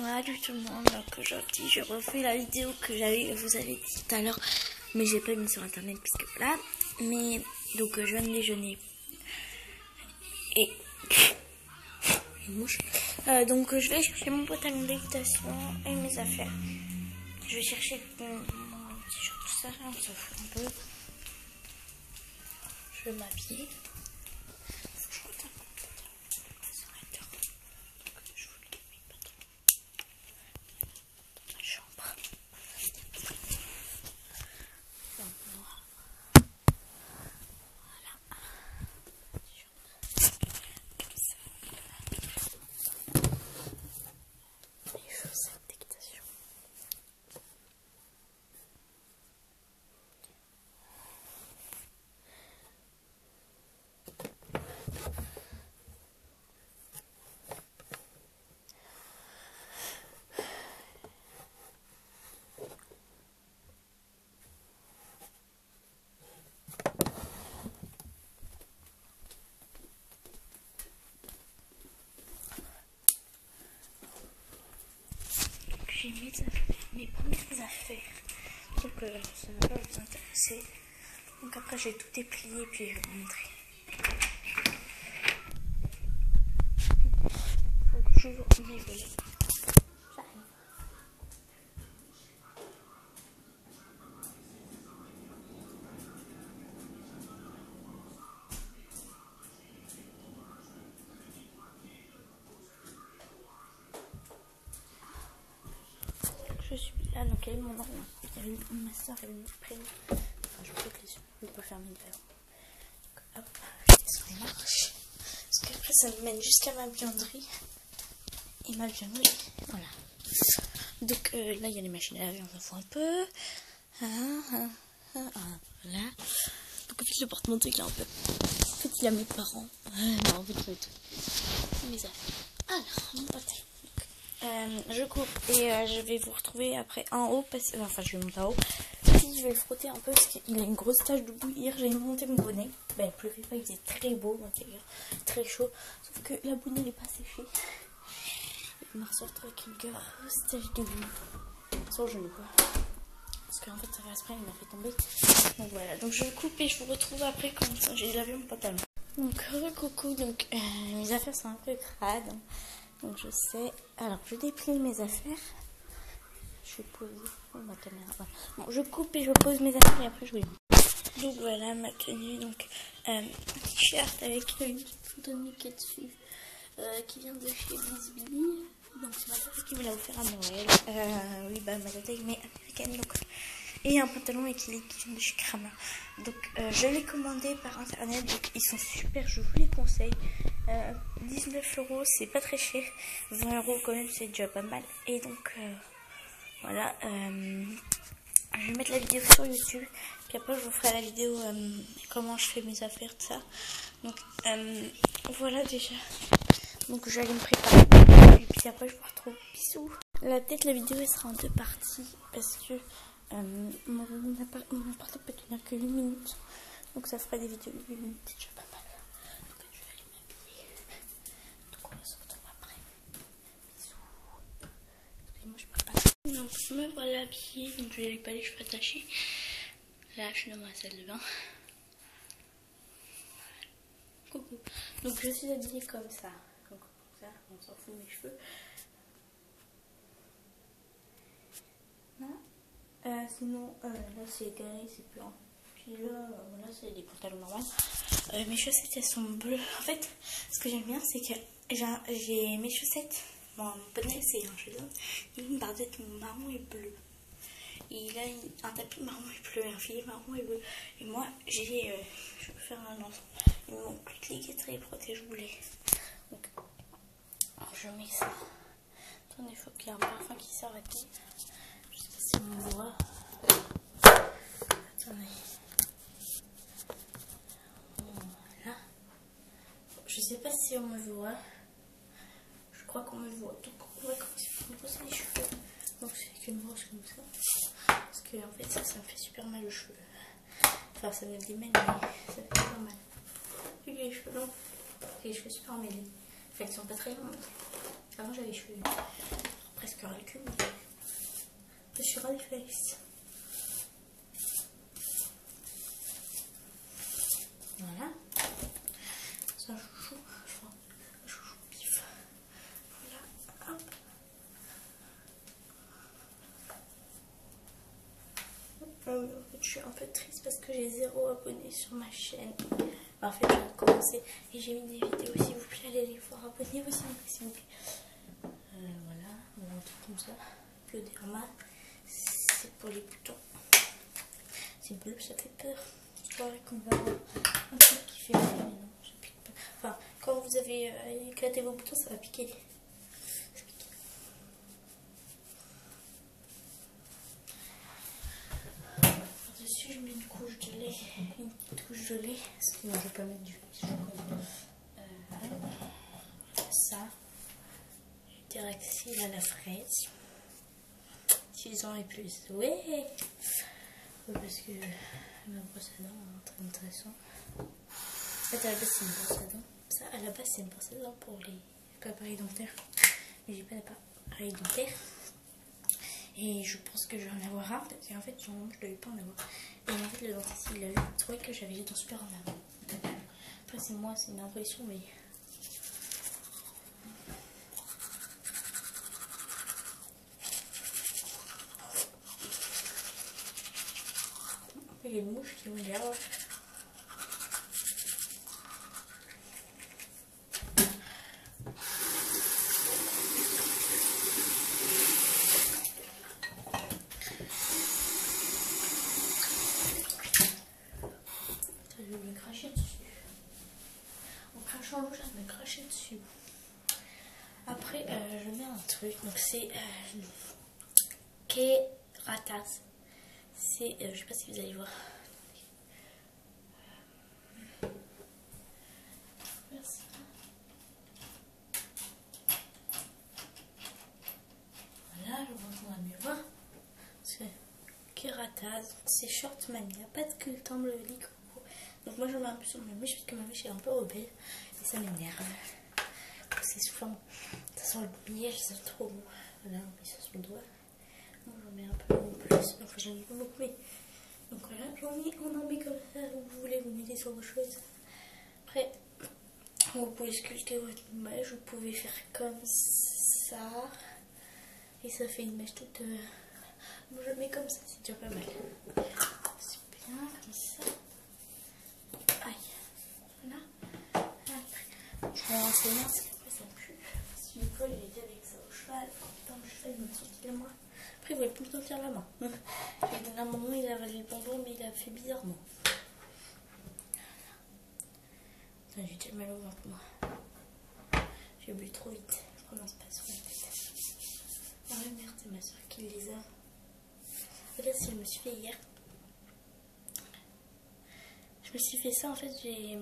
Salut tout le monde, donc aujourd'hui je refais la vidéo que j'avais, vous avez dit tout à l'heure, mais j'ai pas mis sur internet puisque là, mais donc je viens de déjeuner et une mouche. Euh, donc je vais chercher mon pantalon d'équitation et mes affaires. Je vais chercher mon, mon t-shirt, tout ça, on s'en fout un peu. Je vais m'habiller. Faut que je rentre un peu, peut-être. Ça va être l'heure. Donc, je vous le dis, pas trop. Dans ma chambre. Dans le noir. Voilà. Comme ça. Les chaussettes d'équitation. J'ai mes, mes premières affaires. Donc euh, ça va pas vous intéresser. Donc après j'ai tout déplié puis je vais vous montrer. Faut que j'ouvre mes elle est mon avait ma soeur et une prénom. Enfin, je bloque les yeux, peux pas fermer le hop, je descends les marches. Parce qu'après, ça me mène jusqu'à ma vianderie. Et ma vianderie, voilà. Donc euh, là, il y a les machines à laver, on s'en fout un peu. Ah, ah, ah, ah, voilà. Donc en fait, le porte-manteau, il est un peu. En fait, il y a mes parents. Ah, non, en fait, je vais tout. Mes affaires. Alors, mon pantalon. Euh, je coupe et euh, je vais vous retrouver après en haut euh, enfin je vais monter en haut. Je vais le frotter un peu parce qu'il a une grosse tache de bouillir j'ai monté mon bonnet. Ben il pleuvait pas il faisait très beau d'ailleurs très chaud. Sauf que la bouille n'est pas séchée il m'a ressorti avec une grosse tache de boue sur le genou quoi. Parce qu'en fait ça va spray il m'a fait tomber. Donc voilà. Donc je coupe et je vous retrouve après quand j'ai lavé mon pantalon. Donc coucou donc mes affaires sont un peu crades donc je sais. Alors je déplie mes affaires. Je poser oh, ma caméra. Bon, je coupe et je pose mes affaires et après je vous. Donc voilà ma tenue. Donc euh, t-shirt avec une photo de Mickey dessus. Euh, qui vient de chez Bisbee. Donc c'est ma tante qui me l'a offert à Noël. Euh, oui bah ma tante mais américaine donc. Et un pantalon équilibre qui vient de chez Kramer. Donc euh, je l'ai commandé par internet. Donc ils sont super, je vous les conseille. Euh, 19 euros, c'est pas très cher. 20 euros quand même, c'est déjà pas mal. Et donc euh, voilà. euh, je vais mettre la vidéo sur YouTube. Puis après, je vous ferai la vidéo comment je fais mes affaires, tout ça. Donc voilà déjà. Donc je vais aller me préparer. Et puis après, je vous retrouve. Bisous. La tête, la vidéo, elle sera en deux parties. Parce que euh, mon, mon portable peut tenir que 8 minutes. Donc ça fera des vidéos de 8 minutes, déjà pas mal. Donc je vais aller m'habiller. Donc on se retrouve après. Bisous. Excusez-moi, je peux pas. Donc me voilà habillée. Donc je vais pas les cheveux attachés. Là, je suis dans ma salle de bain. Coucou. Donc je suis habillée comme ça. Comme ça, on s'en fout mes cheveux. Là. Euh, sinon, euh, là c'est carré, c'est blanc. Puis là, euh, voilà, c'est des pantalons normaux. Mes chaussettes, elles sont bleues. En fait, ce que j'aime bien, c'est que j'ai mes chaussettes. Mon bonnet, c'est un jaune. Il a une bardette marron et bleu. Il a un tapis marron et bleu, un filet marron et bleu. Et moi, j'ai. je peux faire un ensemble. Et mon clic est très protège-boulet. Donc, je mets ça. Attendez, il faut qu'il y ait un parfum qui s'arrête. Me voit. Attendez. Voilà. Je sais pas si on me voit. Je crois qu'on me voit. Donc on va commencer par me brosser les cheveux. Donc c'est avec une brosse comme ça. Parce que en fait ça, me fait super mal aux cheveux. Enfin ça me démêle mais ça fait pas mal. J'ai les cheveux longs, les cheveux super emmêlés. Enfin ils sont pas très longs. Avant j'avais les cheveux presque cul, mais je les fesses. Voilà. Ça chouchou, chouchou pif. Voilà. Euh, je suis un peu triste parce que j'ai zéro abonné sur ma chaîne. En fait, j'ai commencé et j'ai mis des vidéos. S'il vous plaît, allez les voir. Abonnez-vous s'il vous plaît. Euh, voilà, un truc comme ça. Le derma, c'est pour les boutons. C'est bleu, ça fait peur. Je croirais qu'on va avoir un truc qui fait mais non, ça pique pas. Enfin, quand vous avez euh, éclaté vos boutons, ça va piquer. Par-dessus, je mets une couche de lait. Une petite couche de lait. Sinon, je vais pas mettre du lait. Euh, ça. Diraxil à la fraise. 6 ans et plus. Ouais Parce que ma brosse à dents très intéressant. En fait, à la base, c'est une brosse à. Ça, à la base, c'est une brosse à pour les appareils dentaires. Mais j'ai pas d'appareil dentaire. Et je pense que je vais en avoir un. Parce qu'en fait, je ne devais pas en avoir. Et en fait, le dentiste, il a trouvé que j'avais les dents super en avant. Après, c'est moi, c'est une impression, mais les mouches qui me gardent. Je vais me cracher dessus. En crachant je vais me cracher dessus. Après, euh, je mets un truc. Donc, c'est euh, Keratas c'est, euh, je sais pas si vous allez voir. Voilà, je vous à mieux voir. C'est kératase, c'est short mania, pas de cultin bleu Donc moi je mets un peu sur ma mèche parce que ma mèche est un peu rebelle et ça m'énerve. C'est soufflant, ça sent le miel, ça sent trop bon. Voilà, on met ça sur le doigt. Moi j'en mets un peu en plus, enfin j'en ai pas beaucoup mais donc voilà, j'en mets, en met comme ça, vous voulez, vous mettez sur vos choses. Après, vous pouvez sculpter votre mèche, vous pouvez faire comme ça. Et ça fait une mèche toute... Euh... Moi je mets comme ça, c'est déjà pas mal. C'est bien, comme ça. Aïe. Voilà. Après, je vais lancer là, parce qu'après ça pue. Si Nicole il était avec ça au cheval, putain le cheval il m'a sorti la main. Après il voulait plus me la main. Et d'un moment il a avalé le bonbon mais il a fait bizarrement. J'ai déjà mal au ventre moi. J'ai bu trop vite. Je prononce pas sur la tête. Ah ouais merde c'est ma soeur qui les a. Regarde si je me suis fait hier. Je me suis fait ça en fait j'ai